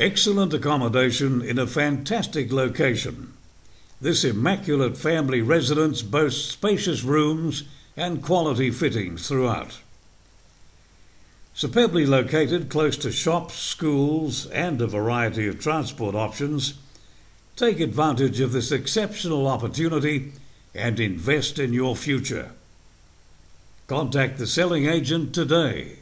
Excellent accommodation in a fantastic location. This immaculate family residence boasts spacious rooms and quality fittings throughout. Superbly located close to shops, schools, and a variety of transport options, take advantage of this exceptional opportunity and invest in your future. Contact the selling agent today